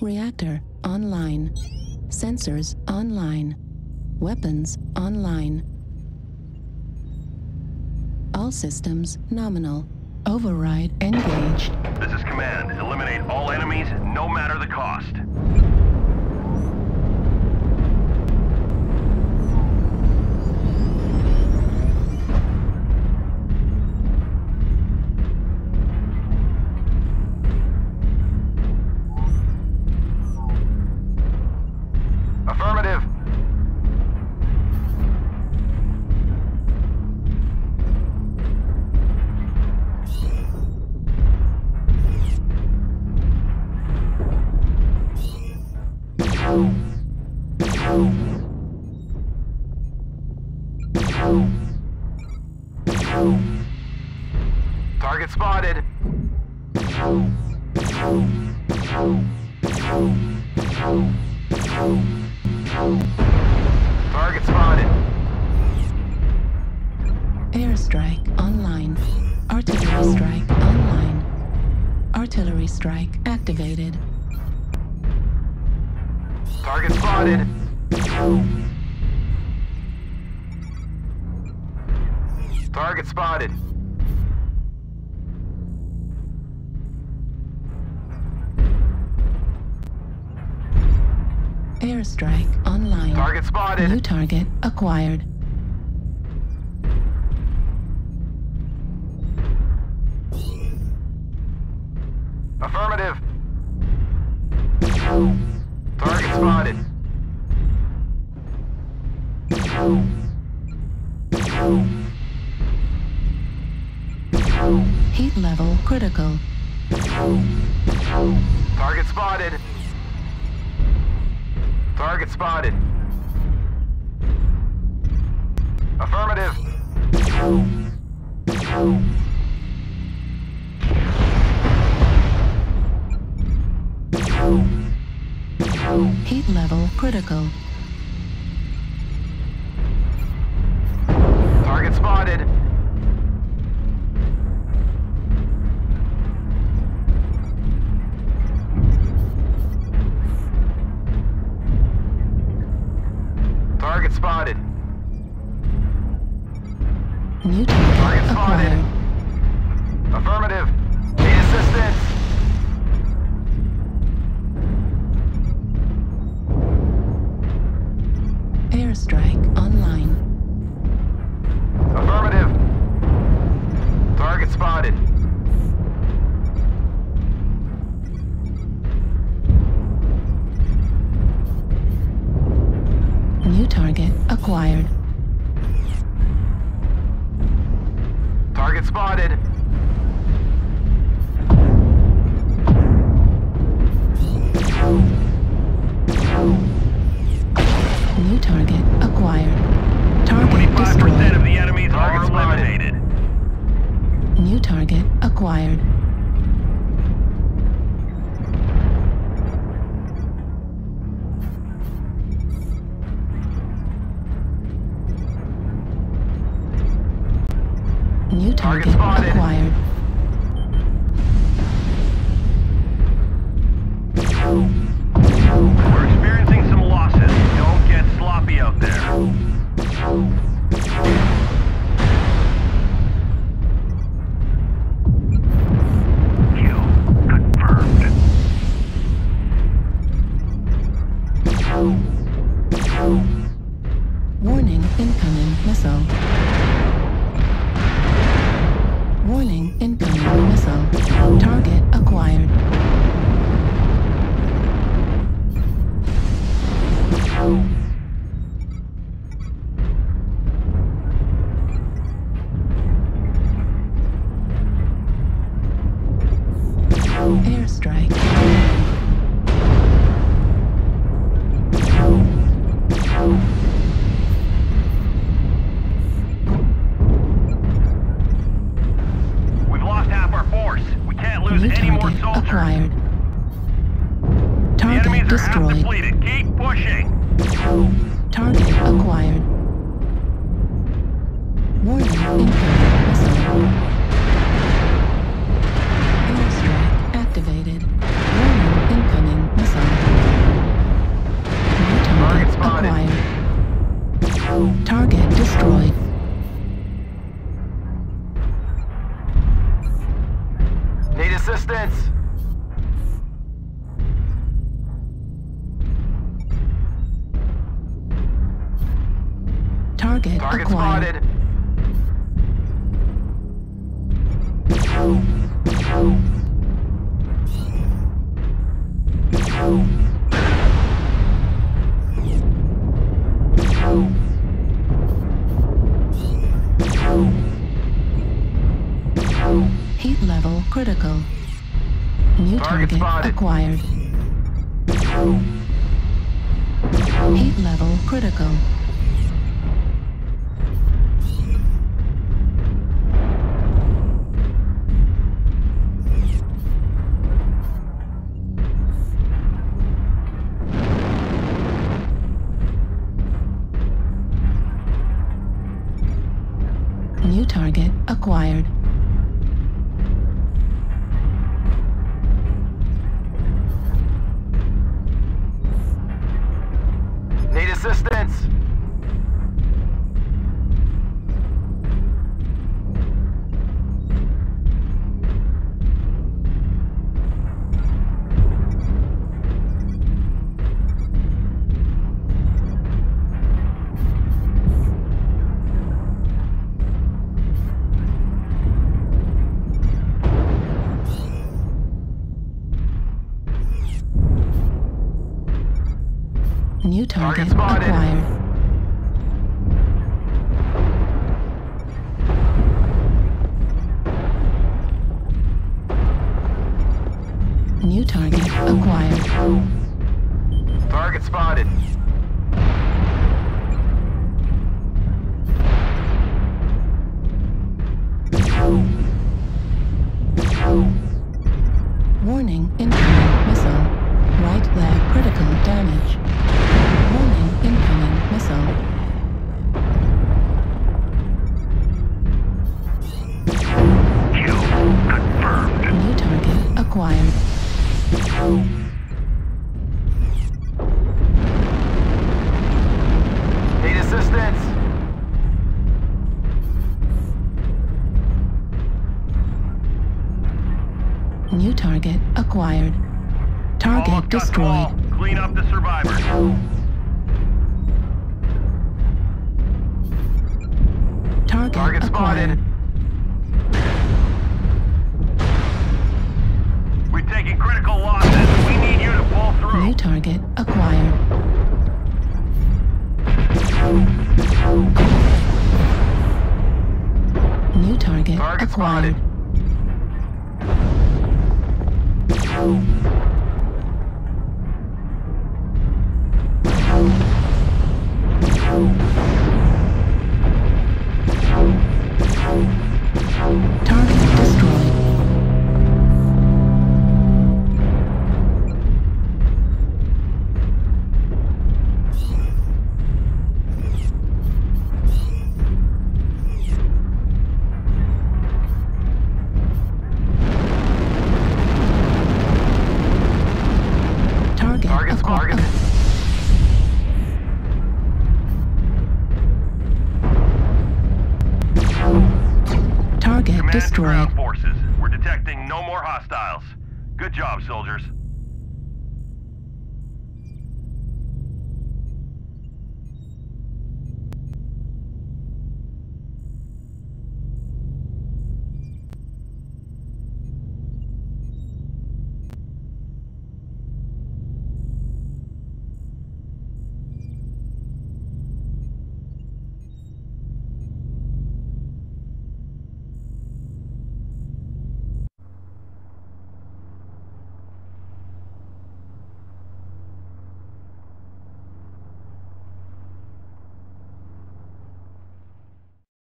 Reactor online. Sensors online. Weapons online. All systems nominal. Override engaged. This is Command. Eliminate all enemies, no matter the cost. Target spotted. Target spotted. Airstrike online. Artillery strike online. Artillery strike activated. Target spotted. Target spotted. Airstrike online. Target spotted. New target acquired. Affirmative. Target spotted. Heat level critical. Target spotted. Target spotted. Affirmative. Heat level critical. New Target acquired. Affirmative. Need assistance. Airstrike Target acquired. Incoming missile. Target acquired. Airstrike. Destroyed. Keep pushing. Target acquired. Warning incoming Heat level critical. New Target target, spotted. acquired. Heat level critical. Assistance! Target acquired. New target acquired. Target spotted. Warning incoming acquired. Target Almost got them all. destroyed. Clean up the survivors. Target, Target spotted. acquired. We're taking critical losses. We need you to pull through. New target acquired. New target, Target acquired. spotted. Target destroyed. ground forces. We're detecting no more hostiles. Good job, soldiers.